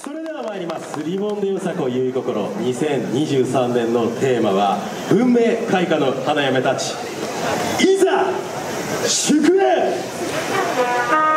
それでは参ります。リボンでよさこゆい心。2023年のテーマは運命開花の花嫁たち。いざ祝宴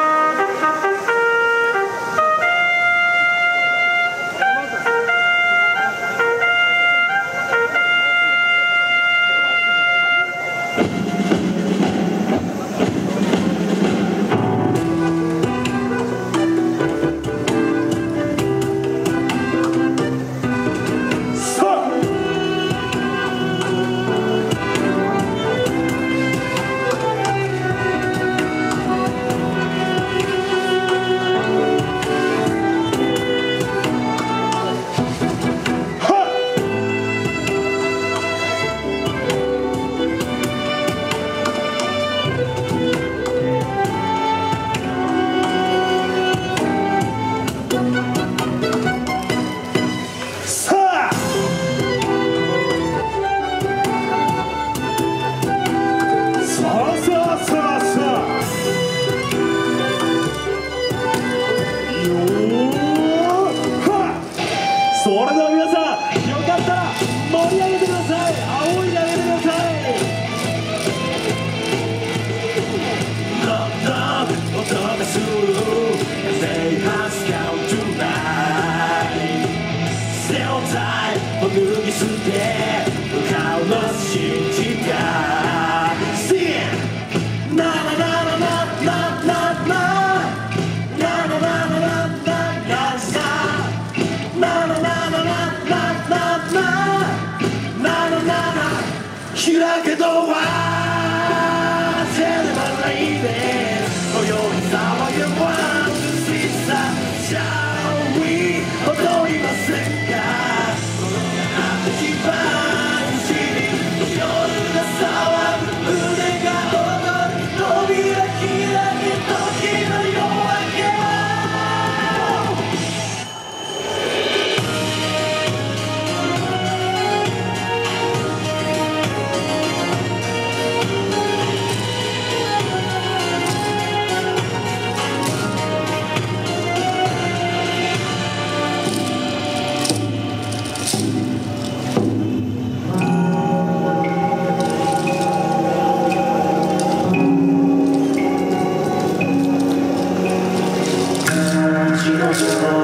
開けとはせればないで泳ぎさまよわんしさ Shall we 踊りませんかこの後しば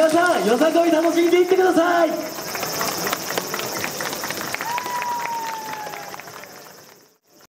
皆さんよさこい楽しんでいってください。